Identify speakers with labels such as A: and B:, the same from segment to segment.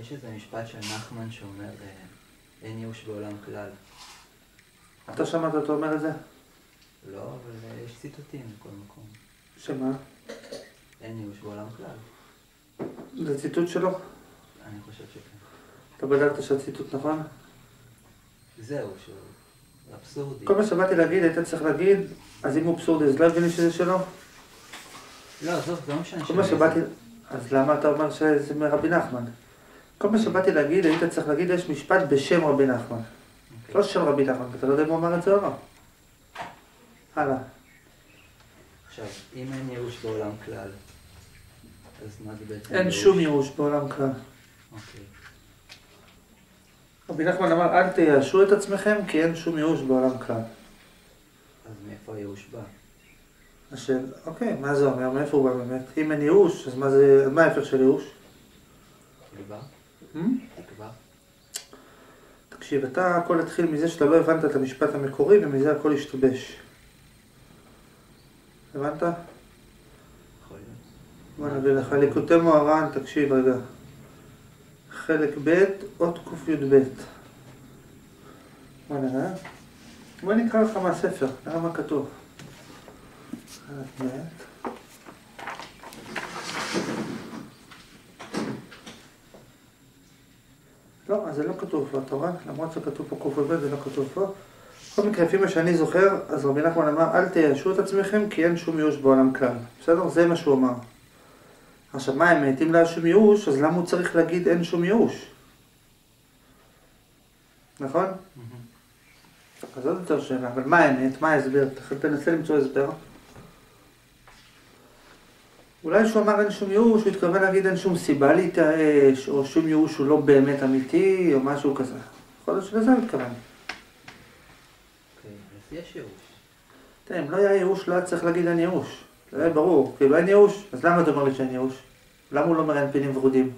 A: יש איזה משפט של נחמן שאומר, אה, אין ייאוש בעולם כלל.
B: אתה שמעת אותו אומר את זה?
A: לא, אבל אה, יש ציטוטים בכל מקום.
B: שמה?
A: אין ייאוש בעולם כלל.
B: זה ציטוט שלו?
A: אני חושב שכן.
B: אתה בדקת שהציטוט נכון?
A: זהו, שהוא אבסורדי.
B: כל מה שבאתי להגיד, היית צריך להגיד, אז אם הוא אבסורדי, אז לא הביני שזה שלו?
A: לא, עזוב, זה לא משנה.
B: כל מה שבאתי... אז למה אתה אומר שזה מרבי נחמן? כל מה שבאתי להגיד, היית צריך להגיד, יש משפט בשם רבי נחמן. לא של רבי נחמן, אתה לא יודע אם הוא אמר את זה או לא. הלאה.
A: עכשיו, אם אין ייאוש בעולם כלל, אז מה זה בעצם
B: אין שום ייאוש בעולם כלל.
A: אוקיי.
B: רבי נחמן אמר, אל תייאשו את עצמכם, כי אין שום ייאוש בעולם כלל.
A: אז מאיפה הייאוש בא?
B: השאל, אוקיי, מה זה אומר? מאיפה הוא בא באמת? אם אין ייאוש, אז מה זה, מה ההפך של ייאוש?
A: תקווה?
B: תקשיב, אתה הכל התחיל מזה שאתה לא הבנת את המשפט המקורי ומזה הכל השתבש. הבנת? בוא נביא לך ליקוטי מוהר"ן, תקשיב רגע. חלק ב', אות קי"ב. בוא נראה. בוא נקרא לך מהספר, נראה מה כתוב. חלק ב'. לא, אז זה לא כתוב רואה? למרות שכתוב פה קי"ב, זה לא כתוב פה. בכל מקרה, לפי מה שאני זוכר, אז רבי נחמן אמר, אל תייאשו את עצמכם, כי אין שום ייאוש בעולם כלל. בסדר? זה מה שהוא אמר. עכשיו, מה האמת? אם לא היה שום ייאוש, אז למה הוא צריך להגיד אין שום ייאוש? נכון? אז זאת יותר שאלה, אבל מה האמת? מה ההסבר? תנסה למצוא הסבר. אולי כשהוא אמר אין שום ייאוש, הוא התכוון להגיד אין שום סיבה להתייאש, או שום ייאוש הוא לא באמת אמיתי, או משהו כזה. יכול להיות שלזה הוא התכוון.
A: אוקיי, אז יש ייאוש.
B: תראה, אם לא היה ייאוש, לא היה צריך להגיד אין ייאוש. זה היה ברור. כאילו אין ייאוש, אז למה אתה אומר לי שאין ייאוש? למה הוא לא אומר אין פילים ורודים?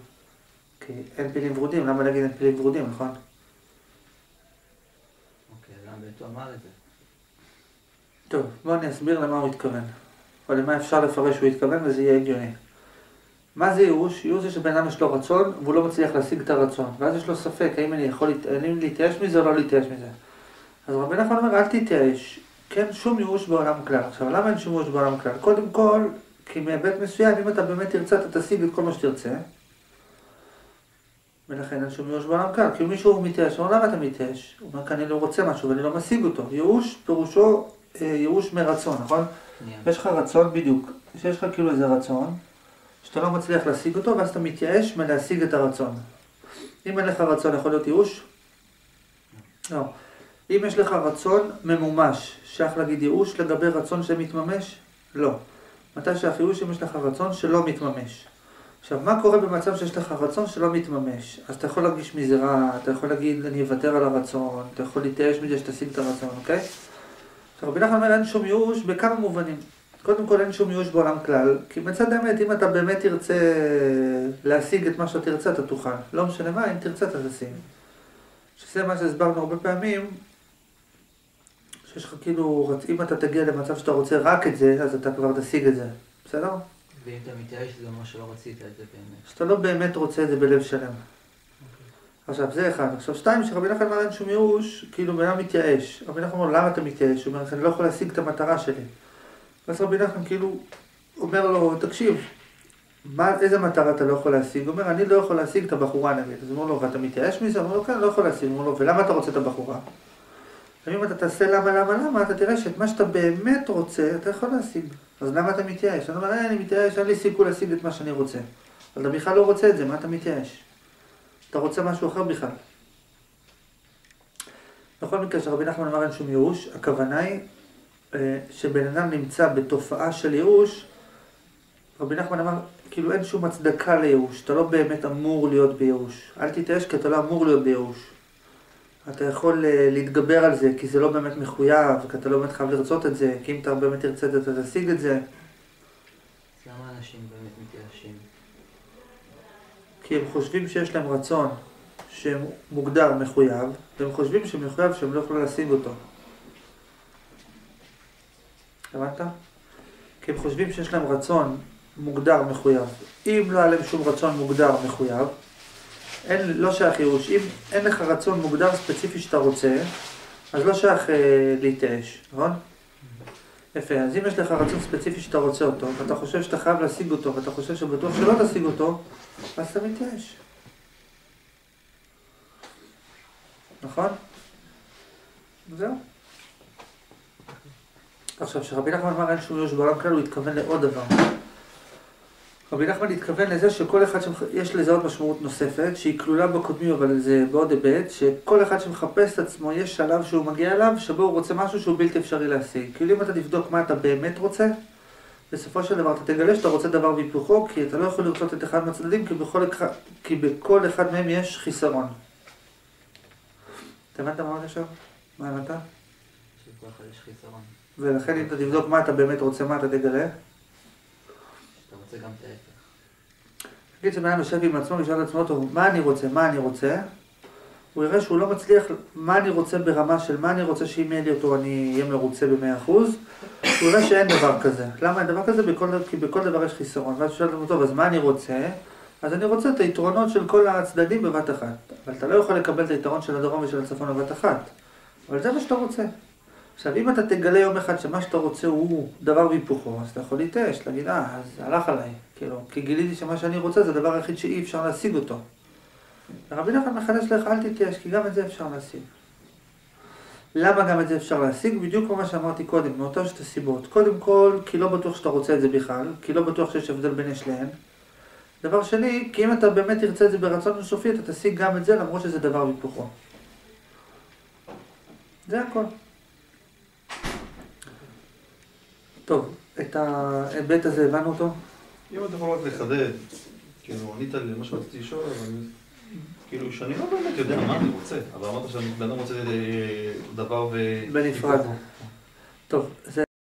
B: כי אין פילים ורודים, למה להגיד אין פילים ורודים, נכון?
A: אוקיי, למה הוא אמר את זה?
B: טוב, בוא אני אסביר למה הוא התכוון. או למה אפשר לפרש שהוא התכוון וזה יהיה הגיוני. מה זה ייאוש? ייאוש זה שבן אדם יש לו רצון והוא לא מצליח להשיג את הרצון. ואז יש לו ספק האם אני יכול להתייאש מזה או לא להתייאש מזה. אז רבי נחמן אומר אל תתייאש. כן, שום ייאוש בעולם כלל. עכשיו, למה אין שום ייאוש בעולם כלל? קודם כל, כי מהיבט מסוים, אם אתה באמת תרצה, אתה תשיג את כל מה שתרצה. ולכן אין שום ייאוש בעולם כלל. כי מישהו מתייאש, הוא אומר, למה אתה מתייאש? הוא אומר, כי אני לא רוצה משהו ואני לא משיג אותו. ייאוש פירושו ייאוש מרצון, נכון?
A: שנייה.
B: יש לך רצון בדיוק, שיש לך כאילו איזה רצון, שאתה לא מצליח להשיג אותו, ואז אתה מתייאש מלהשיג את הרצון. אם אין לך רצון, יכול להיות ייאוש? לא. אם יש לך רצון ממומש, שייך להגיד ייאוש לגבי רצון שמתממש? לא. מתי שייך ייאוש אם יש לך רצון שלא מתממש? עכשיו, מה קורה במצב שיש לך רצון שלא מתממש? אז אתה יכול להרגיש מזה רע, אתה יכול להגיד אני אוותר על הרצון, אתה יכול להתייאש מזה שתשיג את הרצון, אוקיי? עכשיו, רבי נחמן אומר אין שום ייאוש בכמה מובנים. קודם כל אין שום ייאוש בעולם כלל, כי מצד האמת, אם אתה באמת תרצה להשיג את מה שאתה תרצה, אתה תוכל. לא משנה מה, אם תרצה, אתה תשיג. שזה מה שהסברנו הרבה פעמים, שיש לך כאילו, אם אתה תגיע למצב שאתה רוצה רק את זה, אז אתה כבר תשיג את זה. בסדר?
A: ואם אתה מתייאש זה אומר שלא רצית את זה באמת.
B: שאתה לא באמת רוצה את זה בלב שלם. עכשיו, זה אחד. עכשיו, שתיים, שרבי נחמן אמר אין שום ייאוש, כאילו בן אדם מתייאש. רבי נחמן אומר, למה אתה מתייאש? הוא אומר, אני לא יכול להשיג את המטרה שלי. ואז רבי נחמן כאילו אומר לו, תקשיב, מה, איזה מטרה אתה לא יכול להשיג? הוא אומר, אני לא יכול להשיג את הבחורה נגיד. אז הוא אומר לו, ואתה מתייאש מזה? הוא אומר לו, כן, לא יכול להשיג. הוא אומר לו, ולמה אתה רוצה את הבחורה? ואם אתה תעשה למה, למה, למה, אתה תראה שאת מה שאתה באמת רוצה, אתה יכול להשיג. אז למה אתה מתייאש? אני אומר, "אה, אני מתייאש, אין לי סיכוי להשיג את מה שאני רוצה. אבל אתה בכלל לא רוצה את זה, מה אתה מתייאש? אתה רוצה משהו אחר בכלל. בכל מקרה, שרבי נחמן אמר אין שום ייאוש, הכוונה היא אה, שבן אדם נמצא בתופעה של ייאוש, רבי נחמן אמר, כאילו אין שום הצדקה לייאוש, אתה לא באמת אמור להיות בייאוש. אל תתייאש כי אתה לא אמור להיות בייאוש. אתה יכול אה, להתגבר על זה, כי זה לא באמת מחויב, כי אתה לא באמת חייב לרצות את זה, כי אם אתה באמת תרצה את זה, אתה תשיג את זה.
A: למה אנשים באמת מתייאשים?
B: כי הם חושבים שיש להם רצון שמוגדר מחויב, והם חושבים שמחויב שהם לא יכולים להשיג אותו. הבנת? כי הם חושבים שיש להם רצון מוגדר מחויב. אם לא היה להם שום רצון מוגדר מחויב, אין, לא שייך ייאוש. אם אין לך רצון מוגדר ספציפי שאתה רוצה, אז לא שייך אה, להתייאש, נכון? יפה, אז אם יש לך רצון ספציפי שאתה רוצה אותו, ואתה חושב שאתה חייב להשיג אותו, ואתה חושב שבטוח שלא תשיג אותו, אז אתה מתייאש. נכון? זהו. עכשיו, כשרבי נחמן אמר אין שום ייאוש בעולם כלל, הוא התכוון לעוד דבר. רבי נחמן התכוון לזה שכל אחד, שמח... יש לזה עוד משמעות נוספת, שהיא כלולה בקודמים, אבל זה בעוד היבט, שכל אחד שמחפש את עצמו, יש שלב שהוא מגיע אליו, שבו הוא רוצה משהו שהוא בלתי אפשרי להשיג. כאילו אם אתה תבדוק מה אתה באמת רוצה, בסופו של דבר אתה תגלה שאתה רוצה דבר והיפוכו, כי אתה לא יכול לרצות את אחד מהצדדים, כי בכל, כי בכל אחד מהם יש חיסרון. אתה הבנת מה אמרת עכשיו? מה הבנת?
A: שכל אחד יש חיסרון.
B: ולכן אם אתה תבדוק מה אתה באמת רוצה, מה אתה תגלה?
A: רוצה גם את ההפך.
B: נגיד שבן אדם יושב עם עצמו ושואל את עצמו, טוב, מה אני רוצה, מה אני רוצה? הוא יראה שהוא לא מצליח, מה אני רוצה ברמה של מה אני רוצה שאם יהיה לי אותו אני אהיה מרוצה במאה אחוז, הוא יראה שאין דבר כזה. למה אין דבר כזה? בכל, כי בכל דבר יש חיסרון. ואז שואל אותו, טוב, אז מה אני רוצה? אז אני רוצה את היתרונות של כל הצדדים בבת אחת. אבל אתה לא יכול לקבל את היתרון של הדרום ושל הצפון בבת אחת. אבל זה מה שאתה רוצה. עכשיו, אם אתה תגלה יום אחד שמה שאתה רוצה הוא דבר והיפוכו, אז אתה יכול להתייאש, להגיד, אה, אז הלך עליי. כאילו, כי גיליתי שמה שאני רוצה זה הדבר היחיד שאי אפשר להשיג אותו. רבי נחמן מחדש לך, אל תתייאש, כי גם את זה אפשר להשיג. למה גם את זה אפשר להשיג? בדיוק כמו מה שאמרתי קודם, מאותו שתי סיבות. קודם כל, כי לא בטוח שאתה רוצה את זה בכלל, כי לא בטוח שיש הבדל בין יש להן. דבר שני, כי אם אתה באמת תרצה את זה ברצון אינסופי, אתה תשיג גם את זה, למרות שזה דבר והיפוכו. זה הכל. טוב, את ההיבט הזה הבנו אותו?
C: אם אתה יכול רק לחדד, כאילו, ענית לי למה שרציתי לשאול, אבל כאילו, שאני לא באמת יודע מה אני רוצה, אבל אמרת שאני בן אדם רוצה אה, דבר ו...
B: בנפרד. טוב, זה...